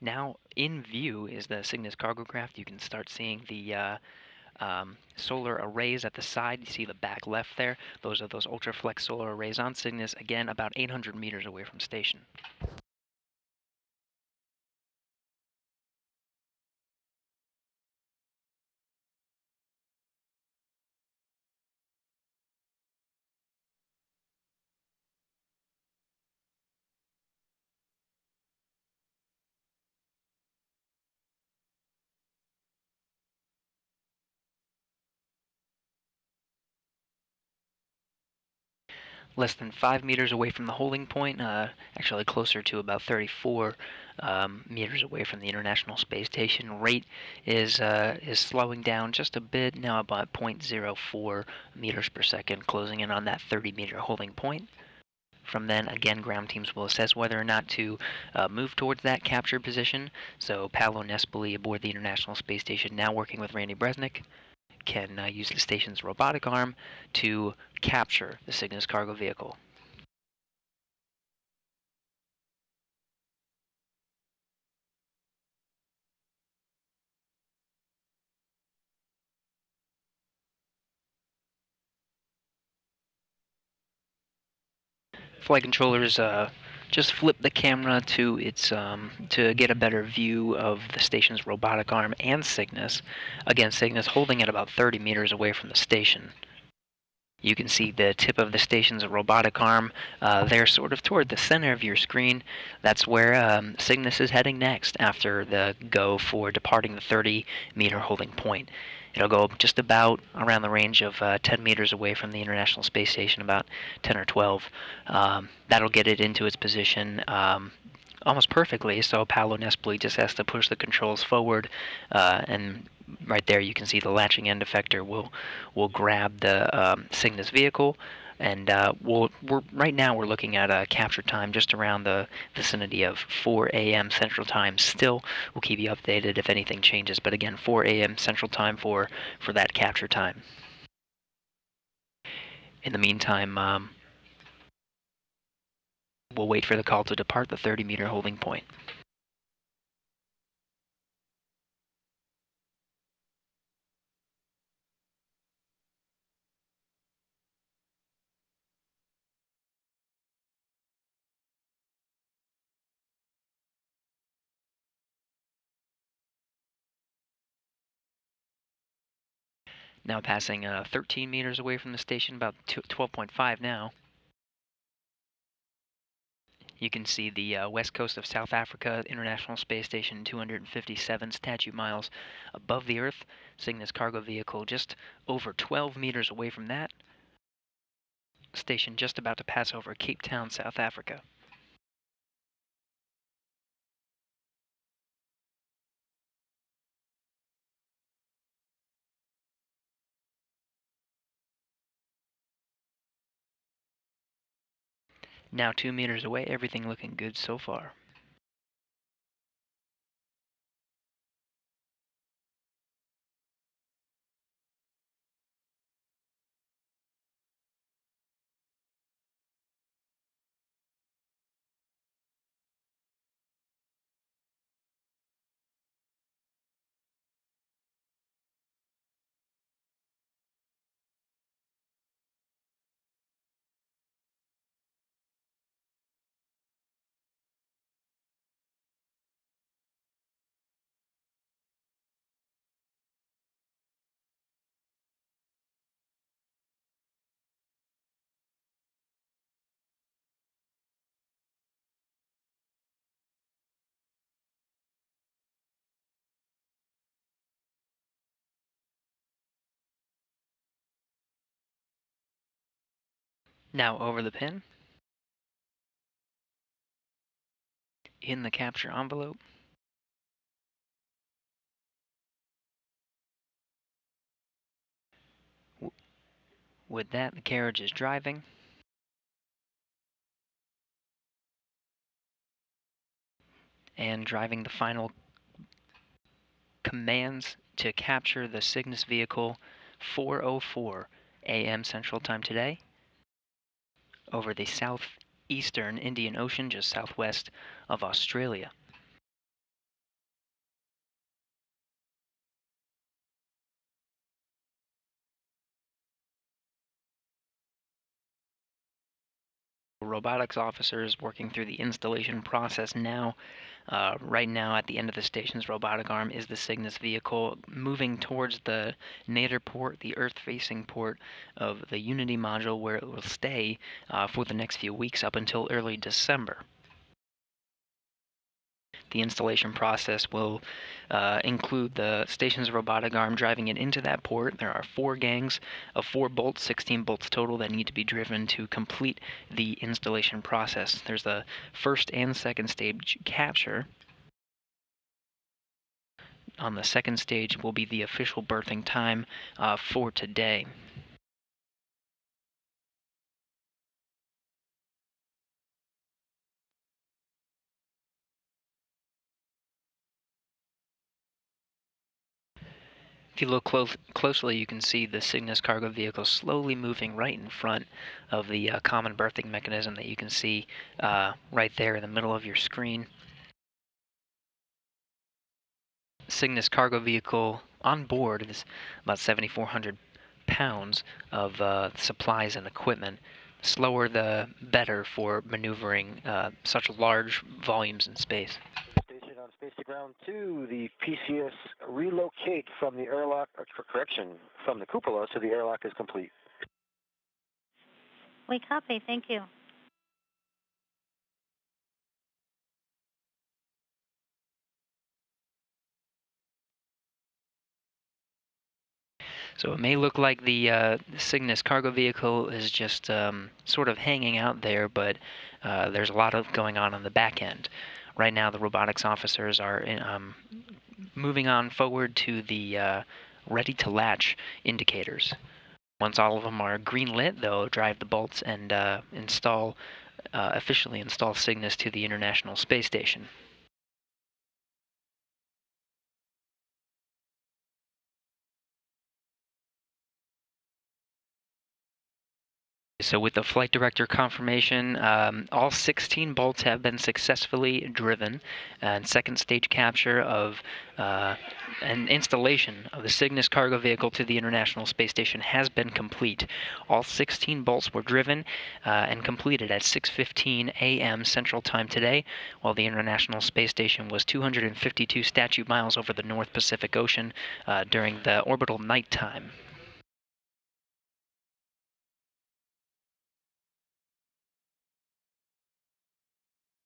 Now in view is the Cygnus cargo craft. You can start seeing the uh, um, solar arrays at the side. You see the back left there. Those are those ultraflex solar arrays on Cygnus, again about 800 meters away from station. Less than five meters away from the holding point, uh, actually closer to about 34 um, meters away from the International Space Station. Rate is uh, is slowing down just a bit now, about 0.04 meters per second, closing in on that 30 meter holding point. From then, again, ground teams will assess whether or not to uh, move towards that captured position. So, Paolo Nespoli aboard the International Space Station, now working with Randy Bresnik, can uh, use the station's robotic arm to capture the Cygnus cargo vehicle. Flight controllers uh, just flip the camera to its um, to get a better view of the station's robotic arm and Cygnus. Again, Cygnus holding it about 30 meters away from the station. You can see the tip of the station's robotic arm uh, there, sort of toward the center of your screen. That's where um, Cygnus is heading next after the go for departing the 30 meter holding point. It'll go just about around the range of uh, 10 meters away from the International Space Station, about 10 or 12. Um, that'll get it into its position um, almost perfectly, so Paolo Nespoli just has to push the controls forward, uh, and right there you can see the latching end effector will will grab the um, Cygnus vehicle and uh, we'll, we're right now we're looking at a capture time just around the vicinity of 4 a.m. Central Time. Still, we'll keep you updated if anything changes. But again, 4 a.m. Central Time for for that capture time. In the meantime, um, we'll wait for the call to depart the 30 meter holding point. Now passing uh, 13 meters away from the station, about 12.5 now. You can see the uh, west coast of South Africa, International Space Station, 257 statute miles above the Earth. Cygnus cargo vehicle just over 12 meters away from that. Station just about to pass over Cape Town, South Africa. Now two meters away, everything looking good so far. Now over the pin. In the capture envelope. With that, the carriage is driving. And driving the final commands to capture the Cygnus vehicle 404 a.m. Central Time today over the southeastern Indian Ocean, just southwest of Australia. Robotics officers working through the installation process now. Uh, right now, at the end of the station's robotic arm, is the Cygnus vehicle moving towards the nadir port, the Earth facing port of the Unity module, where it will stay uh, for the next few weeks up until early December. The installation process will uh, include the station's robotic arm driving it into that port. There are four gangs of four bolts, 16 bolts total, that need to be driven to complete the installation process. There's the first and second stage capture. On the second stage will be the official berthing time uh, for today. If you look close, closely, you can see the Cygnus cargo vehicle slowly moving right in front of the uh, common berthing mechanism that you can see uh, right there in the middle of your screen. Cygnus cargo vehicle on board is about 7,400 pounds of uh, supplies and equipment. Slower the better for maneuvering uh, such large volumes in space. Space to two, the PCS relocate from the airlock, or correction, from the cupola so the airlock is complete. We copy, thank you. So it may look like the uh, Cygnus cargo vehicle is just um, sort of hanging out there, but uh, there's a lot of going on on the back end. Right now, the robotics officers are in, um, moving on forward to the uh, ready to latch indicators. Once all of them are green lit, they'll drive the bolts and uh, install, uh, officially install Cygnus to the International Space Station. So with the flight director confirmation, um, all 16 bolts have been successfully driven, and second stage capture of uh, an installation of the Cygnus cargo vehicle to the International Space Station has been complete. All 16 bolts were driven uh, and completed at 6:15 a.m. Central Time today, while the International Space Station was 252 statute miles over the North Pacific Ocean uh, during the orbital night time.